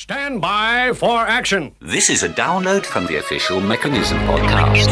Stand by for action. This is a download from the official Mechanism podcast.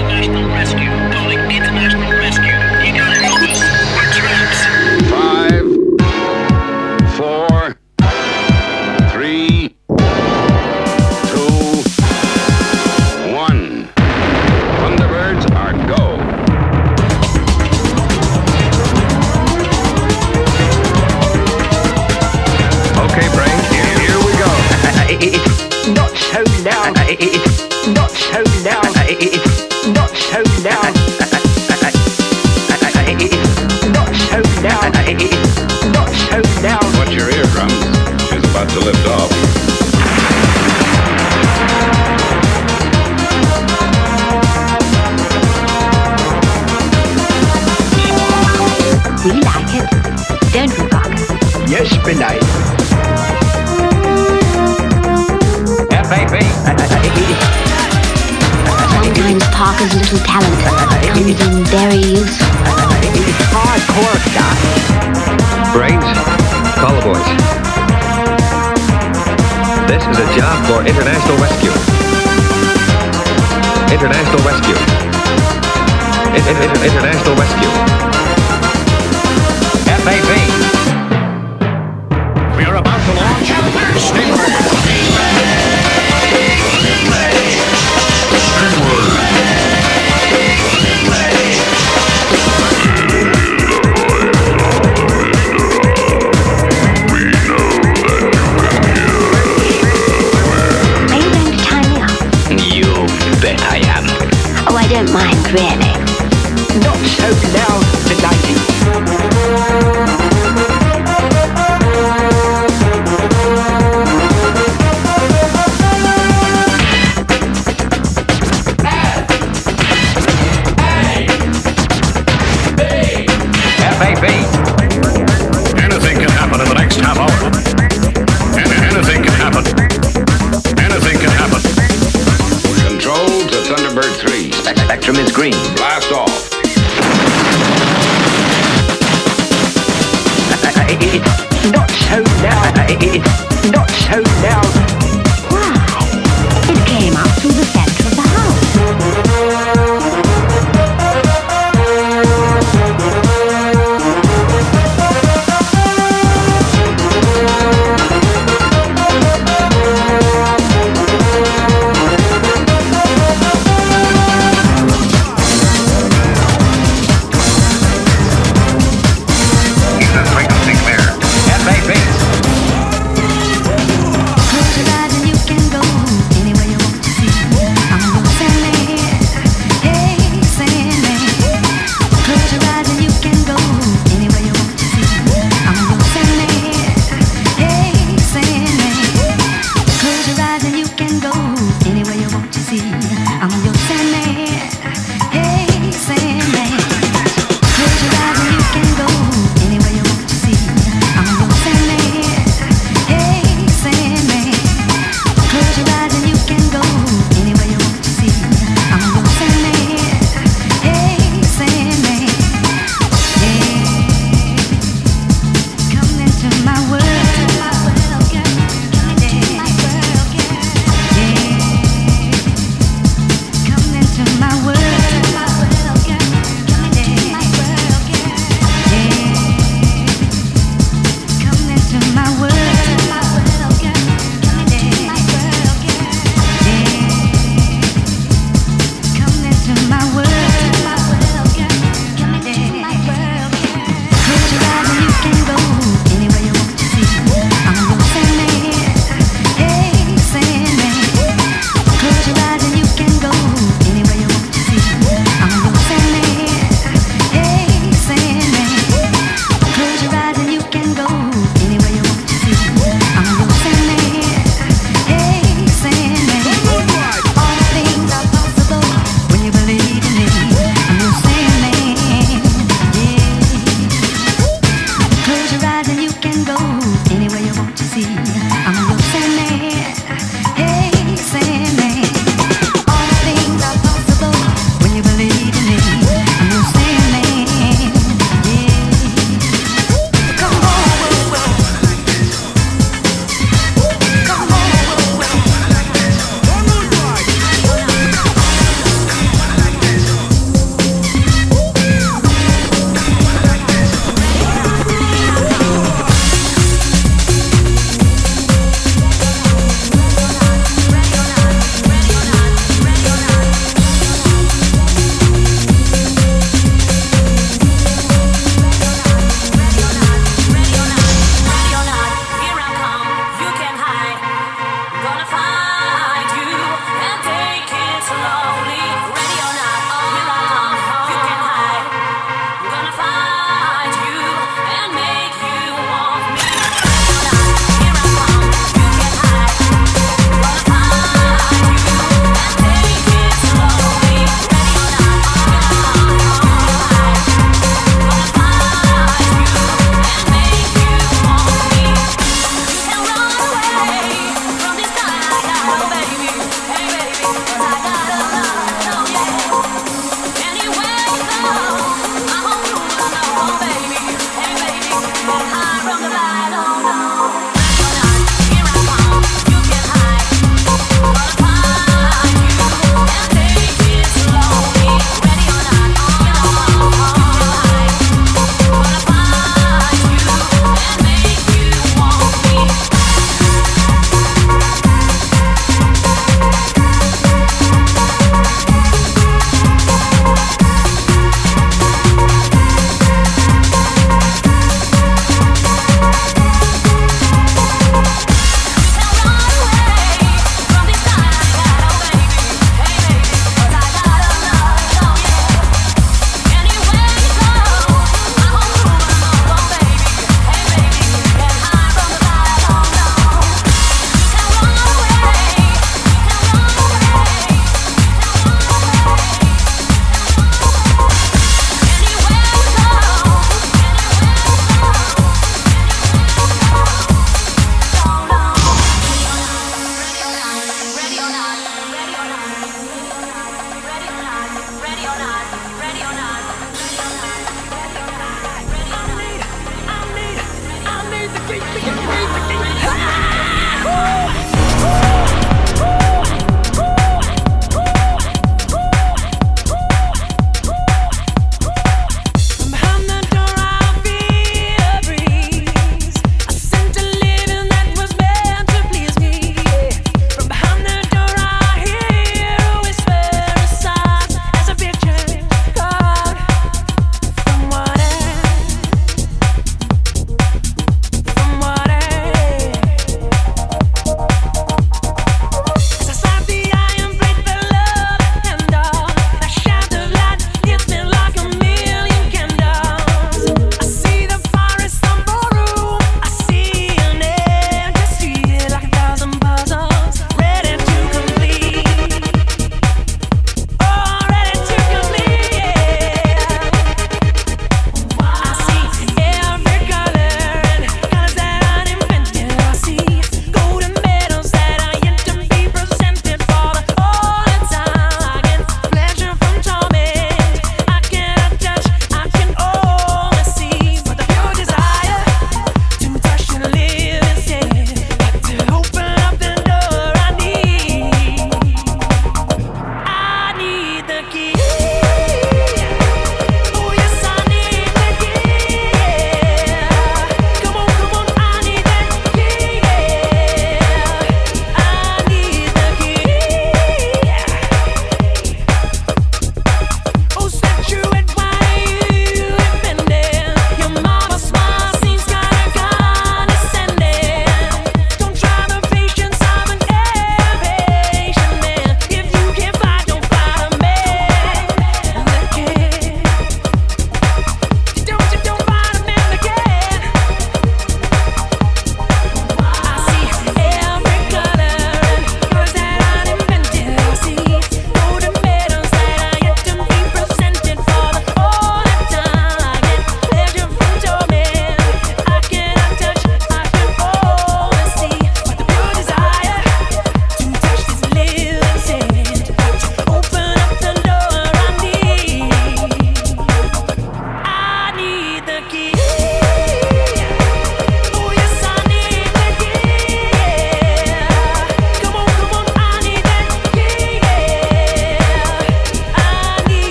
Sometimes Parker's little talent comes in very useful. Hardcore stuff. Brains, call the boys. This is a job for International Rescue. International Rescue. I I I international Rescue. FAB. We are about to launch Stingray.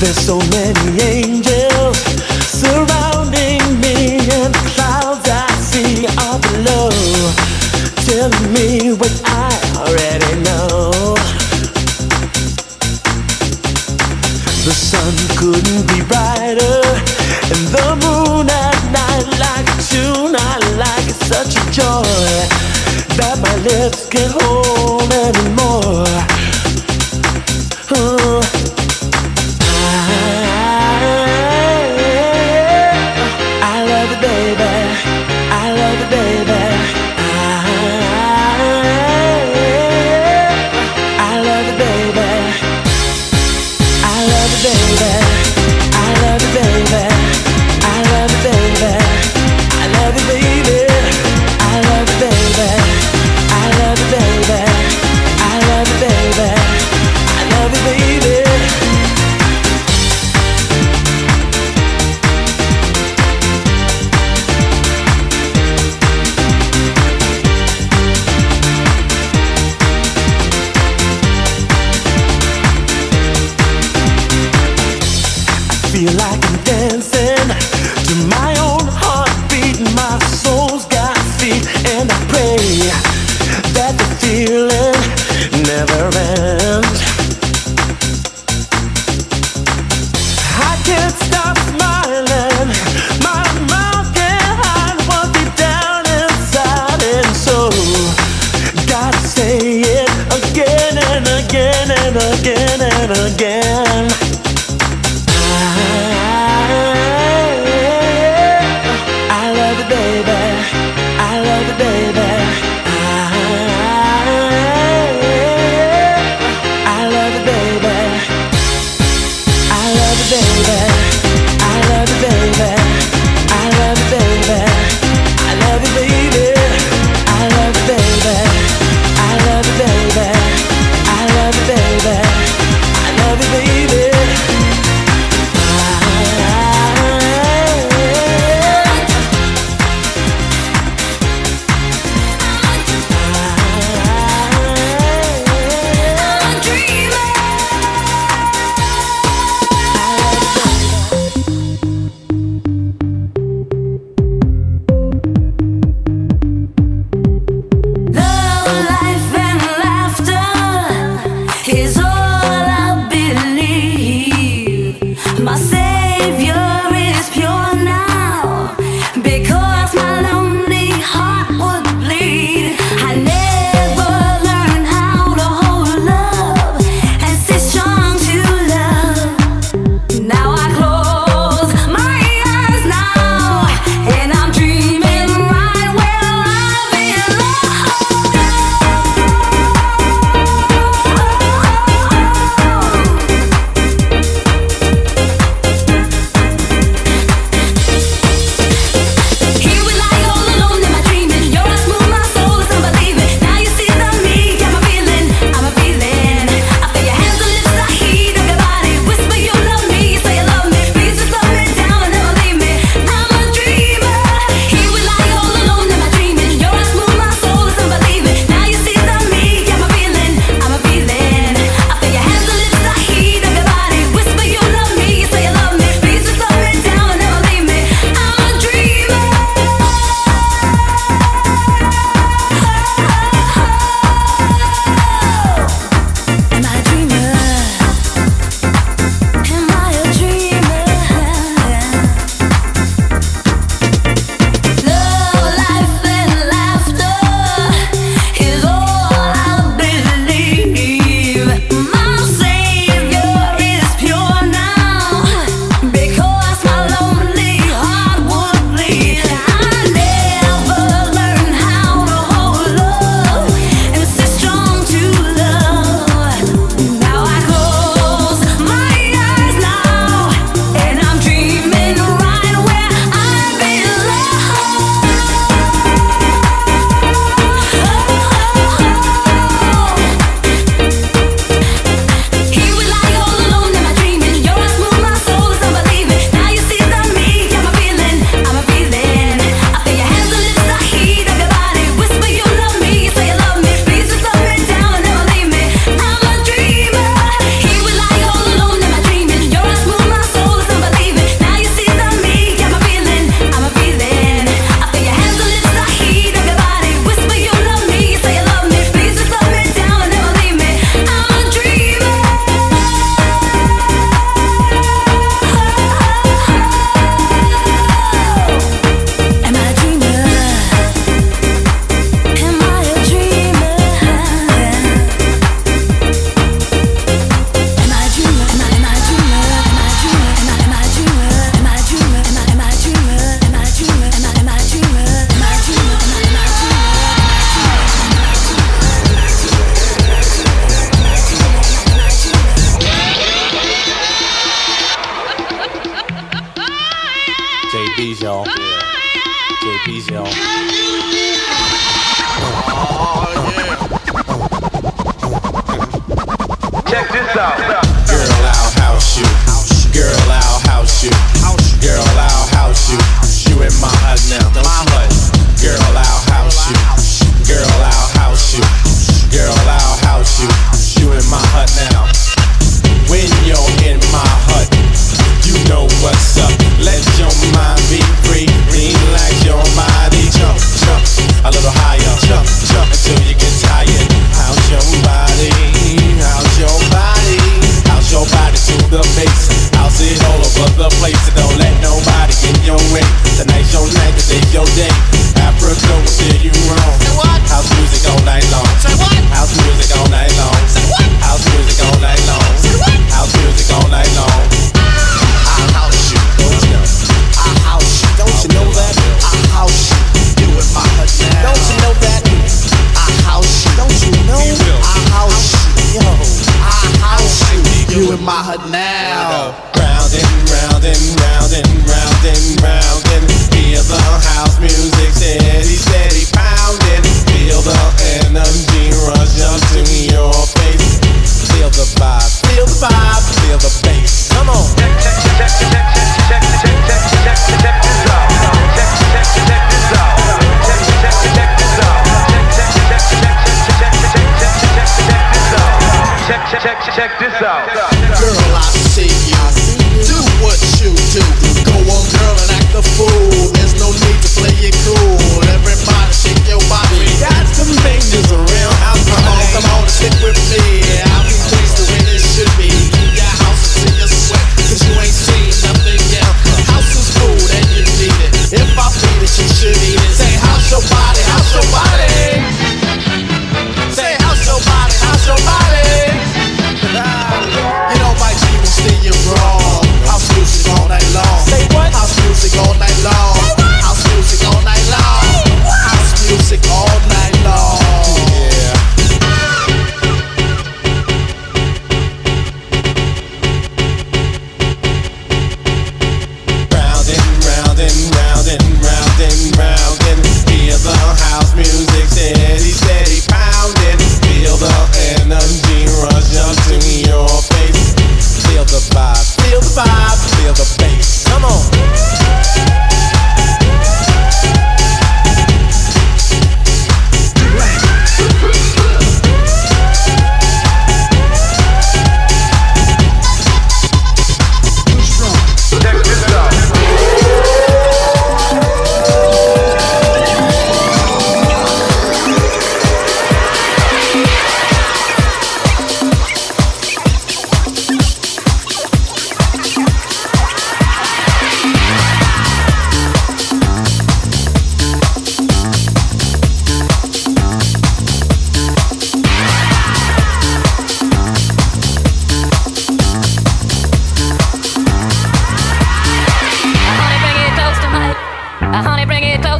There's so many angels surrounding me, and the clouds I see are below, telling me what I already know. The sun couldn't be brighter, and the moon at night like a I like. It's such a joy that my lips can hold.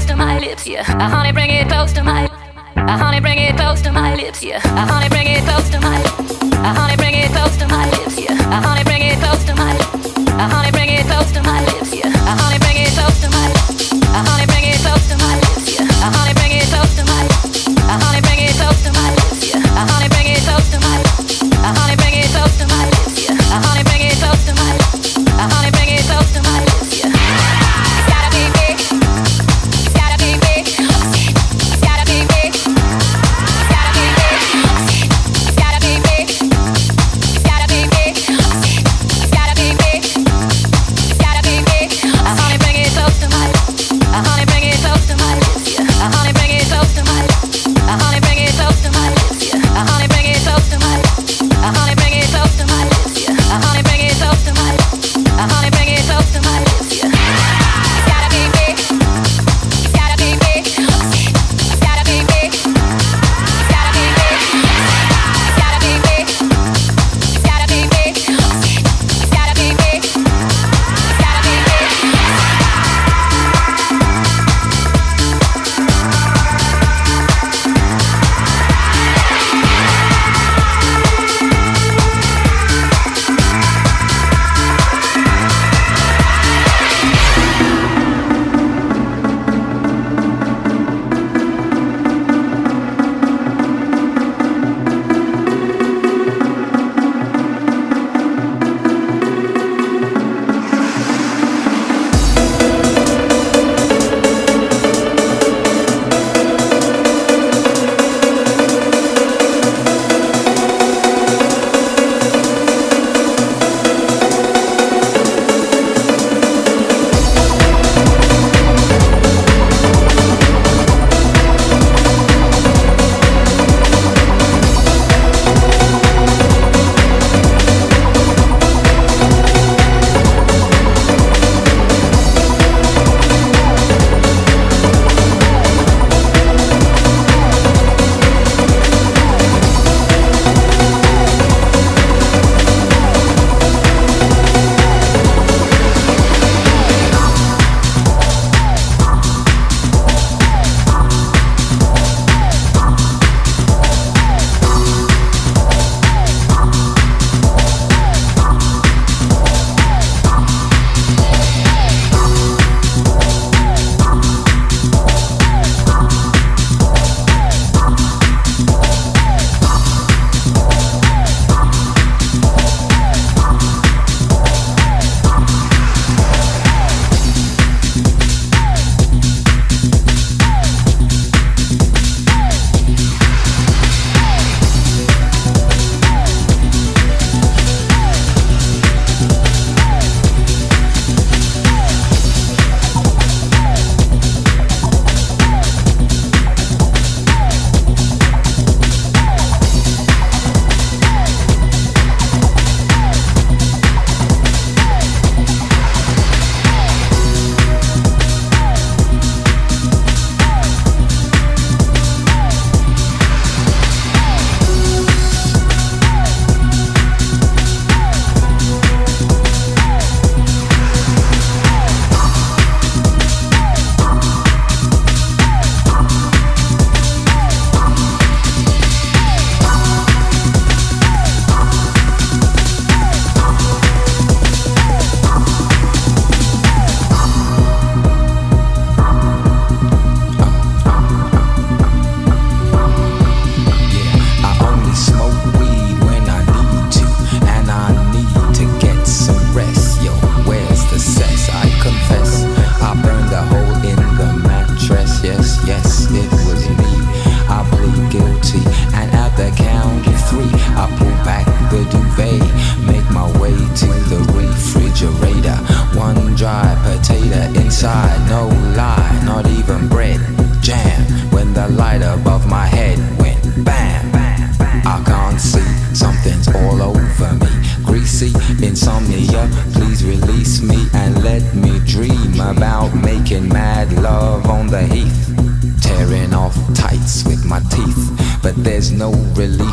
to my lips, yeah. I honey, bring it close to my. I honey, bring it close to my lips, yeah. I honey, bring it close to my. I honey, bring it close to my lips, yeah. I honey, bring it close to my. I honey, bring it close to my lips, yeah. I honey, bring it close to my. I honey, bring it close to my lips, yeah. I honey, bring it close to my. I honey, bring it close to my lips, yeah. I honey, bring it close to my. I honey, bring it close to my lips, yeah. I honey, bring it close to my. I honey, bring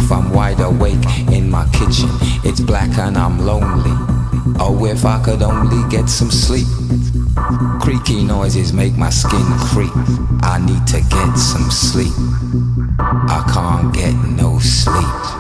relief. I'm wide awake in my kitchen. It's black and I'm lonely. Oh, if I could only get some sleep. Creaky noises make my skin creep. I need to get some sleep. I can't get no sleep.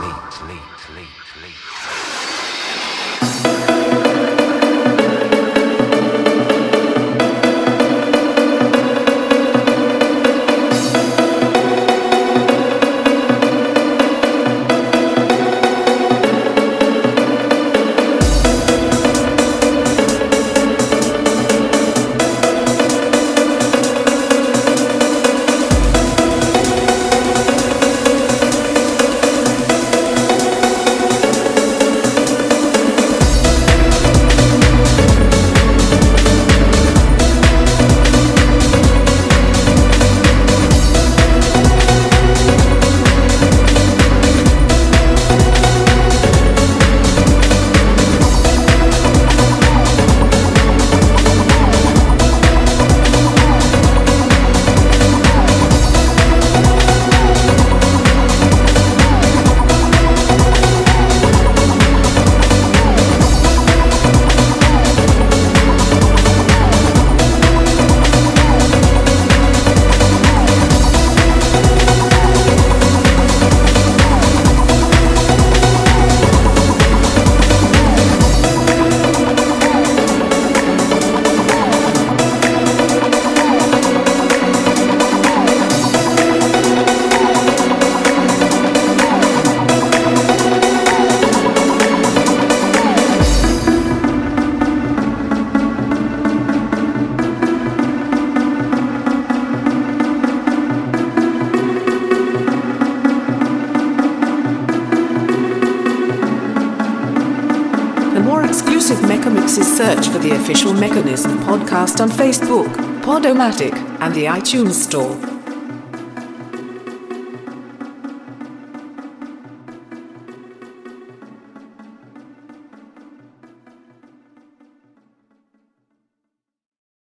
Official Mechanism podcast on Facebook, Podomatic, and the iTunes Store.